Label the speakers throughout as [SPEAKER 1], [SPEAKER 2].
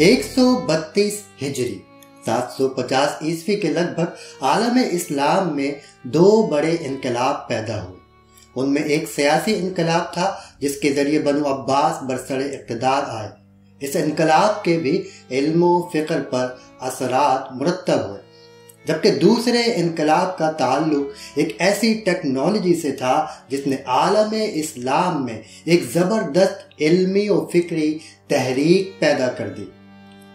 [SPEAKER 1] 132 हिजरी 750 ईस्वी के लगभग आलम इस्लाम में दो बड़े इनकलाब पैदा हुए। उनमें एक सियासी इनकलाब था, जिसके ज़रिए बनु अब्बास बरसड़े इकतदार आए। इस इनकलाब के भी इल्म फ़िक्र पर असरात मुरतब हुए। जबकि दूसरे इनकलाब का ताल्लुक एक ऐसी टेक्नोलॉजी से था, जिसने आलम इस्लाम में एक ज़बरदस्त इल्मी और फिक्री तहरीक पैदा कर दी।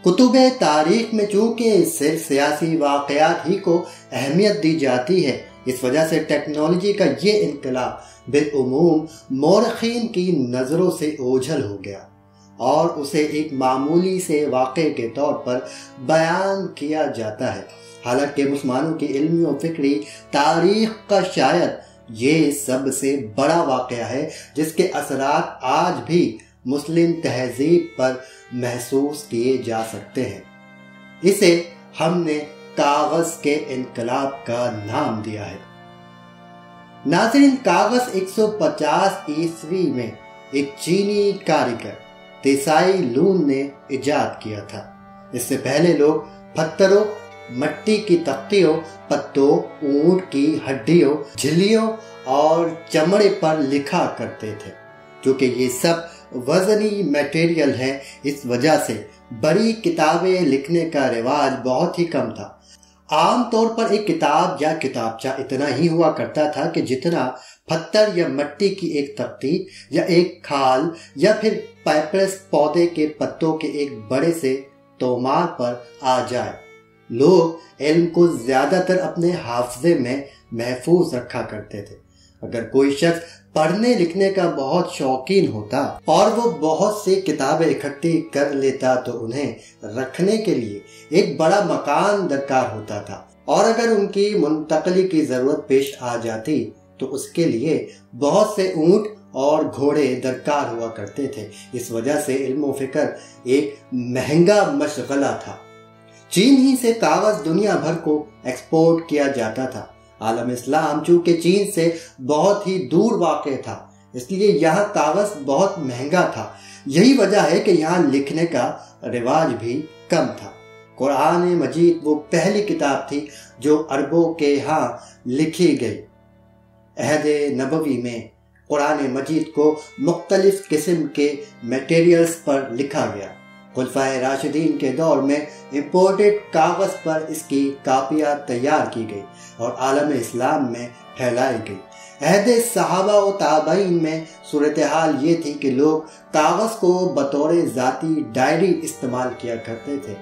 [SPEAKER 1] कुतुब तारीख में चूँकि सिर्फ़ सियासी वाकयात ही को अहमियत दी जाती है, इस वजह से टेक्नोलॉजी का ये इनकलाब बिलूम मौरखीन की नज़रों से ओझल हो गया और उसे एक मामूली से वाक़े के तौर पर बयान किया जाता है। हालाँकि मुसलमानों की इल्मी और फिक्री तारीख का शायद ये सबसे बड़ा वाक़ है, जिसके असरात आज भी मुस्लिम तहजीब पर महसूस किए जा सकते हैं। इसे हमने कागज़ के इनकलाब का नाम दिया है। नाजरीन, कागज़ 150 ईस्वी में एक चीनी कारीगर तेसाई लून ने इजाद किया था। इससे पहले लोग पत्थरों, मट्टी की तख्तियों, पत्तों, ऊँट की हड्डियों, झिल्लियों और चमड़े पर लिखा करते थे क्योंकि ये सब वजनी मटेरियल है। इस वजह से बड़ी किताबें लिखने का रिवाज बहुत ही कम था। आम तौर पर एक किताब या किताबचा इतना ही हुआ करता था कि जितना पत्थर या मट्टी की एक तख्ती या एक खाल या फिर पैपरस पौधे के पत्तों के एक बड़े से तोमार पर आ जाए। लोग इल्म को ज़्यादातर अपने हाफजे में महफूज रखा करते थे। अगर कोई शख्स पढ़ने लिखने का बहुत शौकीन होता और वो बहुत सी किताबें इकट्ठी कर लेता तो उन्हें रखने के लिए एक बड़ा मकान दरकार होता था। और अगर उनकी मुंतकली की ज़रूरत पेश आ जाती तो उसके लिए बहुत से ऊँट और घोड़े दरकार हुआ करते थे। इस वजह से इल्म फिकर एक महँगा मशगला था। चीन ही से कागज़ दुनिया भर को एक्सपोर्ट किया जाता था। आलम इस्लाम, चूँकि चीन से बहुत ही दूर वाक़ था, इसलिए यहाँ कागज़ बहुत महँगा था। यही वजह है कि यहाँ लिखने का रिवाज भी कम था। कुरान मजीद वो पहली किताब थी जो अरबों के यहाँ लिखी गई। अहद नबवी में कुरान मजीद को मुख्तलिफ़ किस्म के मटेरियल्स पर लिखा गया। खुलफाए राशिदीन के दौर में इम्पोर्टेड कागज़ पर इसकी कापियाँ तैयार की गई और आलम इस्लाम में फैलाई गई। अहद सहाबा व ताबईन में सूरत हाल ये थी कि लोग कागज़ को बतौर ज़ाती डायरी इस्तेमाल किया करते थे।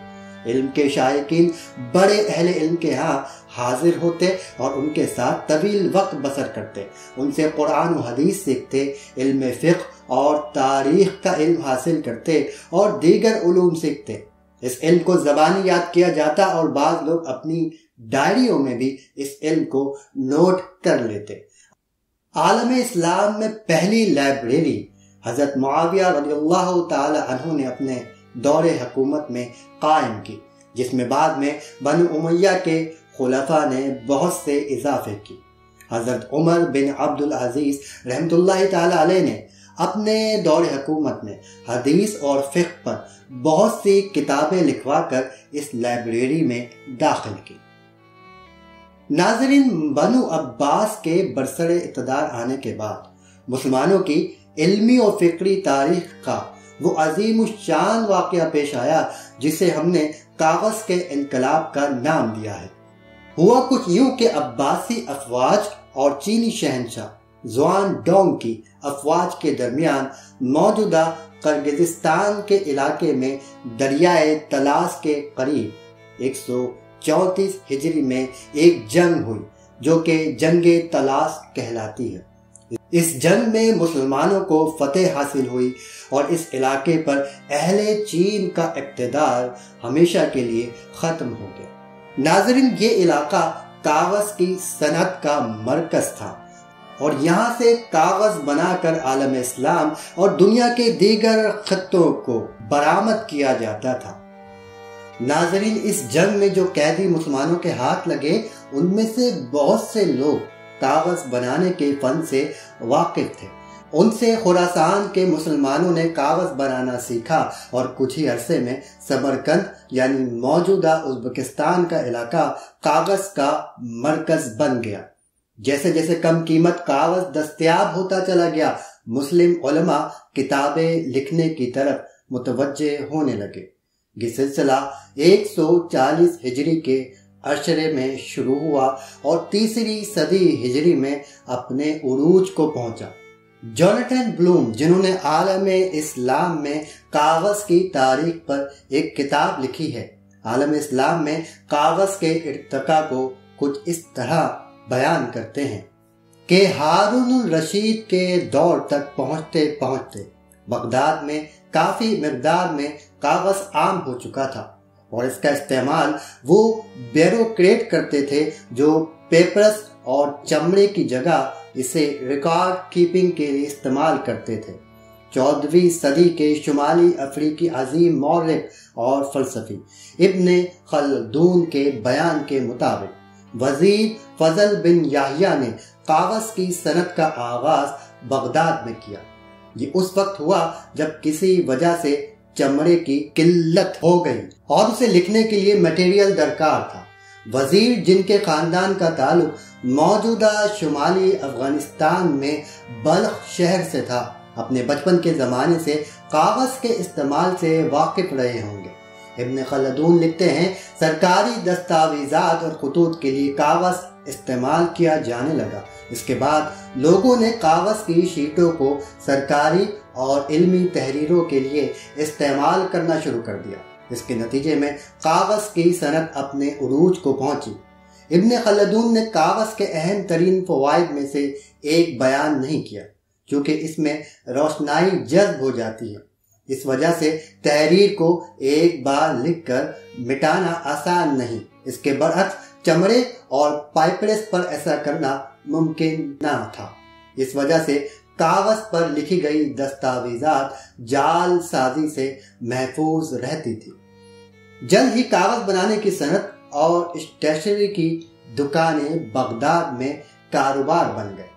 [SPEAKER 1] इल्म के शायकीन बड़े अहले इल्म के यहाँ हाजिर होते और उनके साथ तवील वक्त बसर करते। उनसे कुरान हदीस सीखते इल्म फ़िक और तारीख का इल्म हासिल करते और दीगर उलूम सीखते। इस इल्म को जबानी याद किया जाता और बाद लोग अपनी डायरियों में भी इस इल्म को नोट कर लेते। आलम इस्लाम में पहली लाइब्रेरी हज़रत मुआविया रज़ी ने अपने दौरे हुकूमत में कायम की, जिसमें बाद में बन उमैया के खुलफा ने बहुत से इजाफे की हज़रत उमर बिन अब्दुल अज़ीज़ रहमत ने अपने दौर हुकूमत में हदीस और फ़िक पर बहुत सी किताबें लिखवा कर इस लाइब्रेरी में दाखिल की। नाजरीन, बनु अब्बास के बरसरे इकतदार आने के बाद मुसलमानों की इल्मी और फिक्री तारीख का वो अजीम शान वाक़ पेश आया जिसे हमने कागज़ के इनकलाब का नाम दिया है। हुआ कुछ यूँ के अब्बासी अफवाज और चीनी शहनशाह जुआन डोंग की अफवाज के दरमियान मौजूदा कर्गिस्तान के इलाके में दरियाए तलाश के करीब एक हिजरी में एक जंग हुई जो कि जंग तलाश कहलाती है इस जंग में मुसलमानों को फतेह हासिल हुई और इस इलाके पर अहले चीन का इकतदार हमेशा के लिए ख़त्म हो गया नाजरीन ये इलाका कागज़ की सनत का मरकज था और यहाँ से कागज़ बनाकर आलम इस्लाम और दुनिया के दीगर खत्तों को बरामद किया जाता था। नाजरीन, इस जंग में जो कैदी मुसलमानों के हाथ लगे, उनमें से बहुत से लोग कागज़ बनाने के फन से वाकिफ थे। उनसे खुरासान के मुसलमानों ने कागज़ बनाना सीखा और कुछ ही अरसे में सबरकंद यानी मौजूदा उज्बेकिस्तान का इलाका कागज़ का मरकज बन गया। जैसे जैसे कम कीमत कागज़ दस्तियाब होता चला गया, मुस्लिम उलमा किताबें लिखने की तरफ़ मुतवजे होने लगे। ये सिलसिला 140 हिजरी के अशरे में शुरू हुआ और तीसरी सदी हिजरी में अपने उरूज को पहुँचा। जॉनटन ब्लूम, जिन्होंने आलम इस्लाम में कागज़ की तारीख पर एक किताब लिखी है, आलम इस्लाम में कागज़ के इर्तका को कुछ इस तरह बयान करते हैं कि हारून रशीद के दौर तक पहुँचते पहुँचते बगदाद में, काफ़ी मकदार में कागज़ आम हो चुका था और इसका इस्तेमाल वो ब्यूरोक्रेट करते थे जो पेपर्स और चमड़े की जगह इसे रिकॉर्ड कीपिंग के लिए इस्तेमाल करते थे। चौदहवीं सदी के शुमाली अफ्रीकी अजीम मौलिक और फलसफी इब्ने खलदून के बयान के मुताबिक वज़ीर फजल बिन याहिया ने कागज़ की सनत का आगाज़ बगदाद में किया। ये उस वक्त हुआ जब किसी वजह से चमड़े की किल्लत हो गई और उसे लिखने के लिए मटेरियल दरकार था। वज़ीर, जिनके खानदान का ताल्लुक मौजूदा शुमाली अफ़गानिस्तान में बल्ख शहर से था, अपने बचपन के ज़माने से कागज़ के इस्तेमाल से वाकिफ रहे होंगे। इब्न खलदून लिखते हैं, सरकारी दस्तावेजात और खतूत के लिए कागज़ इस्तेमाल किया जाने लगा। इसके बाद लोगों ने कागज़ की शीटों को सरकारी और इल्मी तहरीरों के लिए इस्तेमाल करना शुरू कर दिया। इसके नतीजे में कागज़ की सनत अपने उरूज को पहुँची। इब्न खलदून ने कागज़ के अहम तरीन फवाद में से एक बयान नहीं किया, क्योंकि इसमें रोशनाई जज्ब हो जाती है। इस वजह से तहरीर को एक बार लिखकर मिटाना आसान नहीं। इसके बरअक्स चमड़े और पाइपरेस पर ऐसा करना मुमकिन न था। इस वजह से कागज़ पर लिखी गई दस्तावेजात जाल साजी से महफूज रहती थी। जल्द ही कागज़ बनाने की सनत और स्टेशनरी की दुकानें बगदाद में कारोबार बन गए।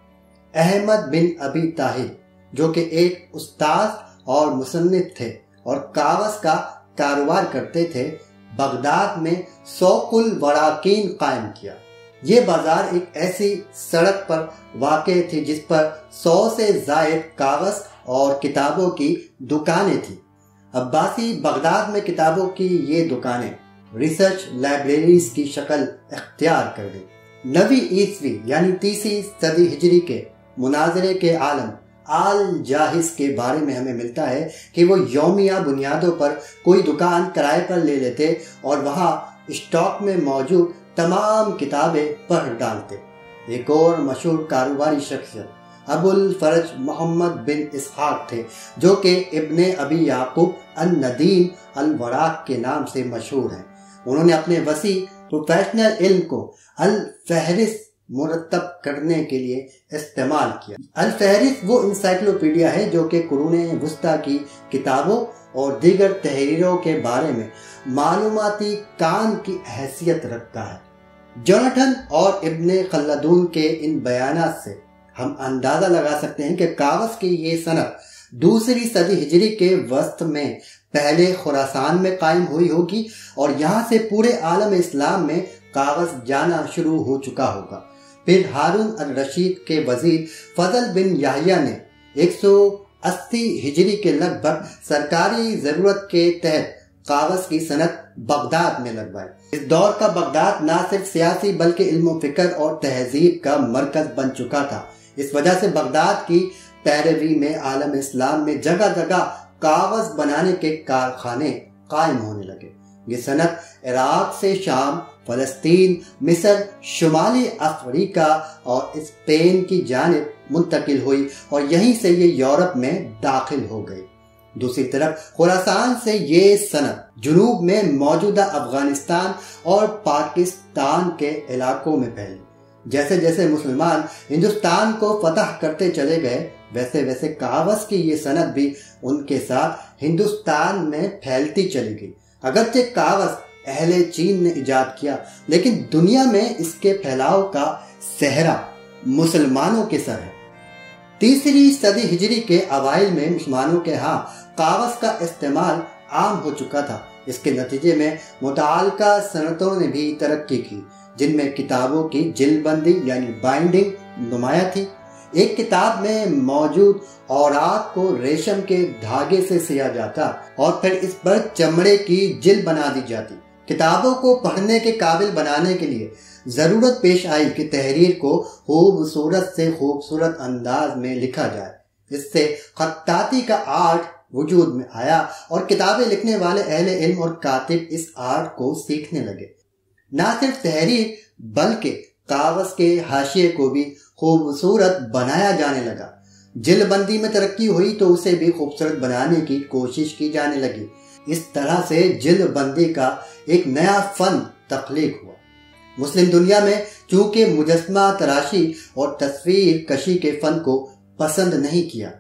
[SPEAKER 1] अहमद बिन अबी ताहिर, जो कि एक उस्ताद और मुसन्निफ थे और कागज़ का कारोबार करते थे, बगदाद में सौकुल वराकीन कायम किया। ये बाज़ार एक ऐसी सड़क पर वाक़ थी जिस पर सौ से जायद कागज़ और किताबों की दुकानें थी। अब्बासी बगदाद में किताबों की ये दुकानें रिसर्च लाइब्रेरीज की शक्ल इख्तियार कर गई नवी ईस्वी, यानी तीसरी सदी हिजरी के मुनाजरे के आलम आल जाहिस के बारे में हमें मिलता है कि वो योमिया बुनियादों पर कोई दुकान किराए पर ले लेते और वहाँ स्टॉक में मौजूद तमाम किताबें पढ़ डालते। एक और मशहूर कारोबारी शख्सियत अबुल फरज मोहम्मद बिन इसहाक थे, जो कि इब्ने अबी याकूब अन नदीम अल वराक के नाम से मशहूर हैं। उन्होंने अपने वसी प्रोफेशनल इल्म को अल फहरिस्त मुरतब करने के लिए इस्तेमाल किया। अलफहरिस वो इंसाइक्लोपीडिया है जो कि कुरून वस्ता की किताबों और दीगर तहरीरों के बारे में मालूमती कान की हैसियत रखता है। जोनाथन और इब्ने खल्लादून के इन बयान से हम अंदाज़ा लगा सकते हैं कि कागज़ की ये सनत दूसरी सदी हिजरी के वस्त में पहले खुरासान में कायम हुई होगी और यहाँ से पूरे आलम इस्लाम में कागज़ जाना शुरू हो चुका होगा। फिर हारून अल रशीद के वज़ीर फजल बिन याहिया ने 180 हिजरी के लगभग सरकारी ज़रूरत के तहत कागज़ की सनत बगदाद में लगवाई। इस दौर का बगदाद न सिर्फ़ सियासी बल्कि इल्म फ़िक्र और तहजीब का मरकज बन चुका था। इस वजह से बगदाद की पैरवी में आलम इस्लाम में जगह जगह कागज़ बनाने के कारखाने कायम होने लगे। ये सनत इराक से शाम फलस्तीन, मिस्र, शुमाली, अफ्रीका और स्पेन की जानब मुंतकिल हुई और यहीं से ये यूरोप में दाखिल हो गई। दूसरी तरफ़ खुरासान से ये सनत जुनूब में मौजूदा अफ़गानिस्तान और पाकिस्तान के इलाकों में फैली। जैसे जैसे मुसलमान हिंदुस्तान को फतह करते चले गए वैसे वैसे कागज़ की ये सनत भी उनके साथ हिंदुस्तान में फैलती चली गई। अगरचे कागज़ अहले चीन ने इजाद किया, लेकिन दुनिया में इसके फैलाव का सहरा मुसलमानों के सर है। तीसरी सदी हिजरी के अवाइल में मुसलमानों के यहाँ कागज़ का इस्तेमाल आम हो चुका था। इसके नतीजे में मुताल सनतों ने भी तरक्की की, जिनमें किताबों की जिलबंदी यानी बाइंडिंग नुमाया थी। एक किताब में मौजूद औरात को रेशम के धागे से सिया जाता और फिर इस पर चमड़े की जिल बना दी जाती। किताबों को पढ़ने के काबिल बनाने के लिए ज़रूरत पेश आई कि तहरीर को खूबसूरत से खूबसूरत अंदाज में लिखा जाए इससे खत्ताती का आर्ट वजूद में आया और किताबें लिखने वाले अहले इल्म और कातिब इस आर्ट को सीखने लगे। न सिर्फ़ तहरीर, बल्कि कागज़ के हाशिए को भी खूबसूरत बनाया जाने लगा। जिलबंदी में तरक्की हुई तो उसे भी खूबसूरत बनाने की कोशिश की जाने लगी। इस तरह से जिलबंदी का एक नया फन तख्लीक हुआ। मुस्लिम दुनिया में चूँकि मुजस्मा, तराशी और तस्वीर कशी के फन को पसंद नहीं किया,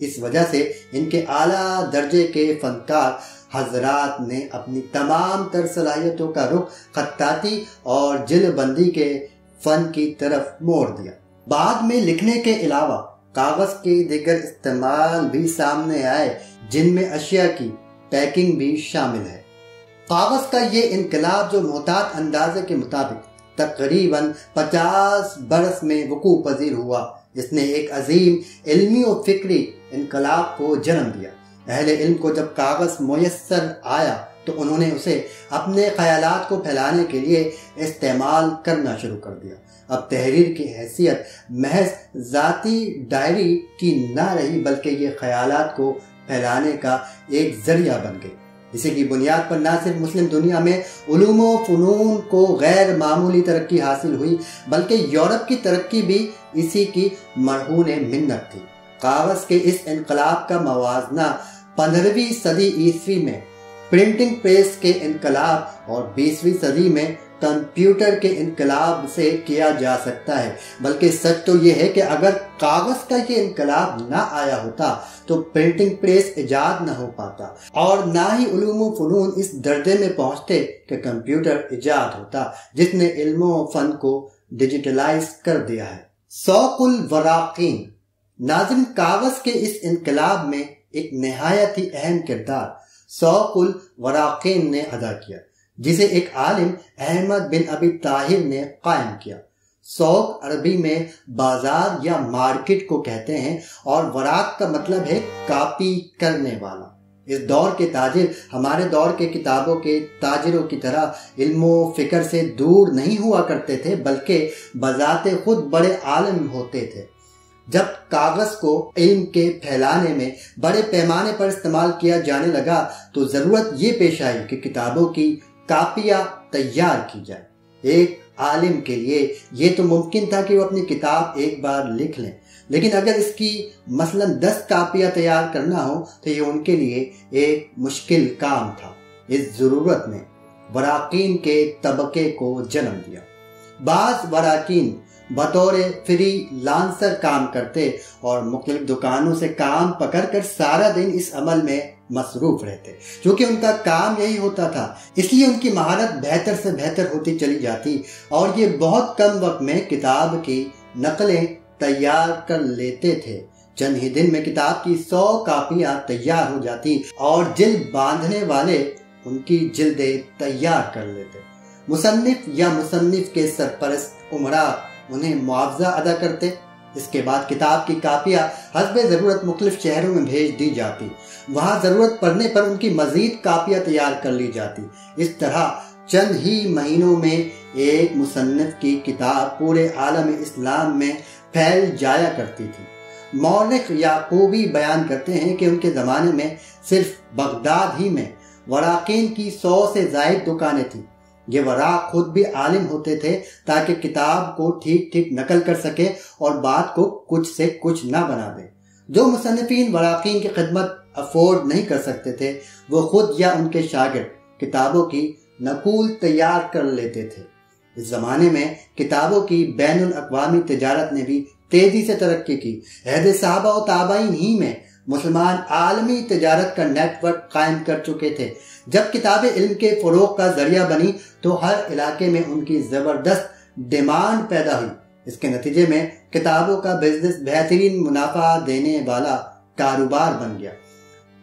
[SPEAKER 1] इस वजह से इनके आला दर्जे के फनकार हजरात ने अपनी तमाम तर सलाहियतों का रुख खत्ताती और जिलबंदी के फन की तरफ़ मोड़ दिया। बाद में लिखने के अलावा कागज़ के दिगर इस्तेमाल भी सामने आए, जिनमें अशिया की पैकिंग भी शामिल है। कागज़ का ये इनकलाब जो मोहतात अंदाजे के मुताबिक तकरीबन 50 बरस में वकू पजीर हुआ इसने एक अजीम इल्मी और फिक्री इनकलाब को जन्म दिया। अहले इल्म को जब कागज़ मैसर आया तो उन्होंने उसे अपने ख्यालात को फैलाने के लिए इस्तेमाल करना शुरू कर दिया। अब तहरीर की हैसियत महज ज़ाती डायरी की ना रही, बल्कि ये ख्यालात को फैलाने का एक ज़रिया बन गई। इसी की बुनियाद पर न सिर्फ़ मुस्लिम दुनिया में उलूम, फ़नून को गैर मामूली तरक्की हासिल हुई, बल्कि यूरोप की तरक्की भी इसी की मरहून मिन्नत थी। कागज़ के इस इनकलाब का मवाजना पंद्रहवीं सदी ईस्वी में, प्रिंटिंग प्रेस के इनकलाब और बीसवीं सदी में कंप्यूटर के इनकलाब से किया जा सकता है। बल्कि सच तो यह है कि अगर कागज़ का ये इनकलाब ना आया होता तो प्रिंटिंग प्रेस इजाद न हो पाता। और ना ही फनून इस दर्जे में पहुँचते कि कंप्यूटर इजाद होता, जिसने इल्मो फन को डिजिटलाइज कर दिया है। सौकुल वराकीन, नाजिम कागज़ के इस इनकलाब में एक नहायत ही अहम किरदार सौकुल वराकीन ने अदा किया। जिसे एक आलिम अहमद बिन अबी ताहिर ने कायम किया। सौक अरबी में बाज़ार या मार्केट को कहते हैं और वराक का मतलब है कापी करने वाला। इस दौर के ताजिर हमारे दौर के किताबों के ताजिरों की तरह इल्मो फ़िक्र से दूर नहीं हुआ करते थे, बल्कि बजाते खुद बड़े आलम होते थे। जब कागज़ को इल्म के फैलाने में बड़े पैमाने पर इस्तेमाल किया जाने लगा तो ज़रूरत ये पेश आई कि किताबों की कापियाँ तैयार की जाए। एक आलिम के लिए ये तो मुमकिन था कि वो अपनी किताब एक बार लिख लें। लेकिन अगर इसकी मसलन दस कापियाँ तैयार करना हो तो ये उनके लिए एक मुश्किल काम था। इस ज़रूरत ने वराकीन के तबके को जन्म दिया। बाज वराकीन बतौर फ्री लांसर काम करते और मुख्तलिफ़ दुकानों से काम पकड़ कर सारा दिन इस अमल में मसरूफ रहते। क्योंकि उनका काम यही होता था। इसलिए उनकी महारत बेहतर से बेहतर होती चली जाती और ये बहुत कम वक्त में किताब की नकलें तैयार कर लेते थे। चंद ही दिन में किताब की सौ कापियाँ तैयार हो जाती और जिल्द बांधने वाले उनकी जिल्दे तैयार कर लेते। मुसन्निफ या मुसन्निफ के सरपरस्त उमरा उन्हें मुआवजा अदा करते। इसके बाद किताब की कापियाँ हसब ज़रूरत मुख्तलिफ़ शहरों में भेज दी जाती। वहाँ ज़रूरत पड़ने पर उनकी मजीद कापियाँ तैयार कर ली जाती। इस तरह चंद ही महीनों में एक मुसन्फ की किताब पूरे आलम इस्लाम में फैल जाया करती थी। मौलिक याकूबी बयान करते हैं कि उनके ज़माने में सिर्फ़ बगदाद ही में वराकीन की सौ से जायद दुकानें थीं। ये वरा खुद भी आलिम होते थे ताकि किताब को ठीक ठीक नकल कर सके और बात को कुछ से कुछ ना बना दे जो मुसनफिन वराकीन की खिदमत अफोर्ड नहीं कर सकते थे, वो खुद या उनके शागिर्द किताबों की नकूल तैयार कर लेते थे। इस जमाने में किताबों की बैन अवी तजारत ने भी तेज़ी से तरक्की की। अहद साहबा और ताबाइन ही में मुसलमान आलमी तजारत का नेटवर्क कायम कर चुके थे। जब किताबें इल्म के फ़रोग का ज़रिया बनी तो हर इलाके में उनकी ज़बरदस्त डिमांड पैदा हुई। इसके नतीजे में किताबों का बिज़नेस बेहतरीन मुनाफा देने वाला कारोबार बन गया।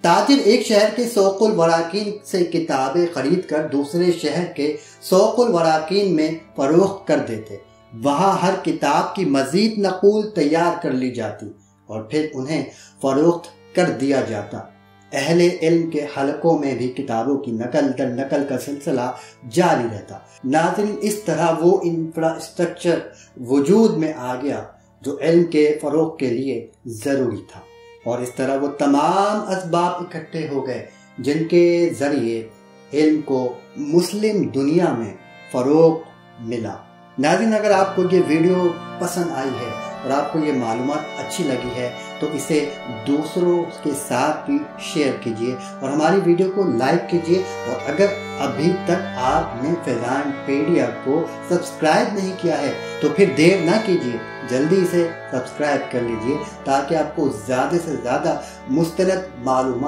[SPEAKER 1] ताजिर एक शहर के सौकुल वराकीन से किताबें खरीद कर दूसरे शहर के सौकुल वराकीन में फरोख्त कर देते। वहाँ हर किताब की मजीद नकूल तैयार कर ली जाती। और फिर उन्हें फरोख्त कर दिया जाता। अहले इल्म के हलकों में भी किताबों की नकल दर नकल का सिलसिला जारी रहता। नाजरीन, इस तरह वो इंफ्रास्ट्रक्चर वजूद में आ गया जो इल्म के फ़रोग के लिए ज़रूरी था। और इस तरह वो तमाम इसबाब इकट्ठे हो गए, जिनके ज़रिए इल्म को मुस्लिम दुनिया में फ़रोग मिला। नाजिन अगर आपको ये वीडियो पसंद आई है और आपको ये मालूम अच्छी लगी है तो इसे दूसरों के साथ भी शेयर कीजिए और हमारी वीडियो को लाइक कीजिए और अगर अभी तक आपने फैजान पेडिया को सब्सक्राइब नहीं किया है तो फिर देर ना कीजिए, जल्दी से सब्सक्राइब कर लीजिए ताकि आपको ज़्यादा से ज़्यादा मुस्तरद मालूम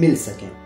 [SPEAKER 1] मिल सकें।